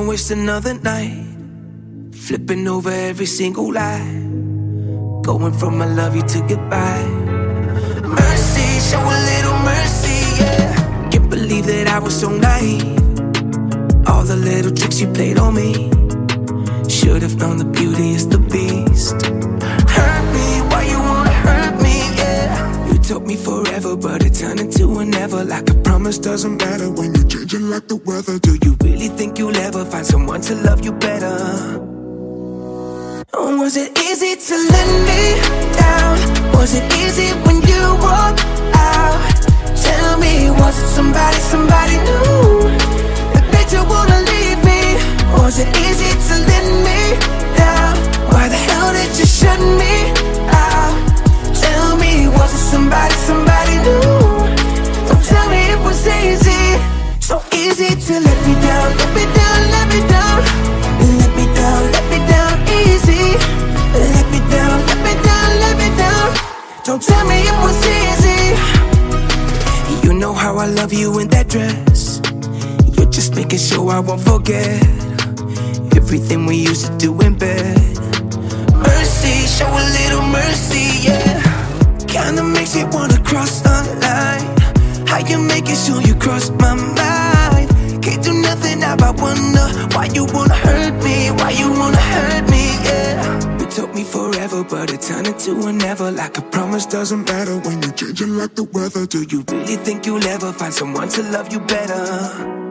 waste another night. Flipping over every single lie. Going from I love you to goodbye. Mercy, show a little mercy, yeah. Can't believe that I was so naive. All the little tricks you played on me. Should've known the beauty is the took me forever, but it turned into a never Like a promise doesn't matter when you're changing like the weather Do you really think you'll ever find someone to love you better? Or was it easy to let me down? Was it easy down, let me down, let me down. Let me down, let me down easy. Let me down, let me down, let me down. Don't tell me it was easy. You know how I love you in that dress. You're just making sure I won't forget Everything we used to do in bed. Mercy, show a little mercy, yeah. Kinda makes me wanna cross the line. How you making sure you cross my mind Can't do nothing now but wonder Why you wanna hurt me, why you wanna hurt me, yeah It took me forever but it turned into a never Like a promise doesn't matter when you're changing like the weather Do you really think you'll ever find someone to love you better?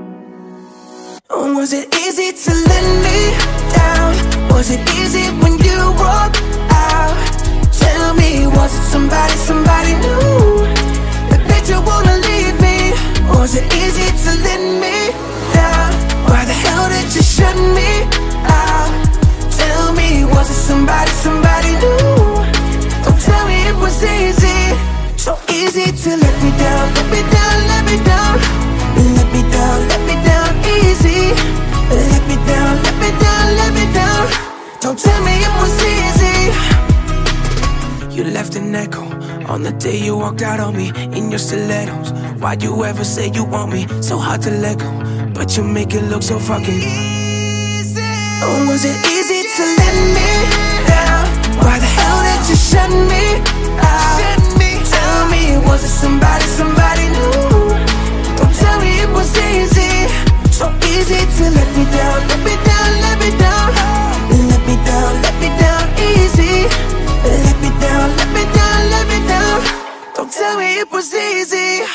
Or was it easy to let me down? Was it easy when you walked out? Tell me, was it somebody, somebody new left an echo on the day you walked out on me in your stilettos. Why'd you ever say you want me? So hard to let go, but you make it look so fucking easy. Or was it easy to let me down? It was easy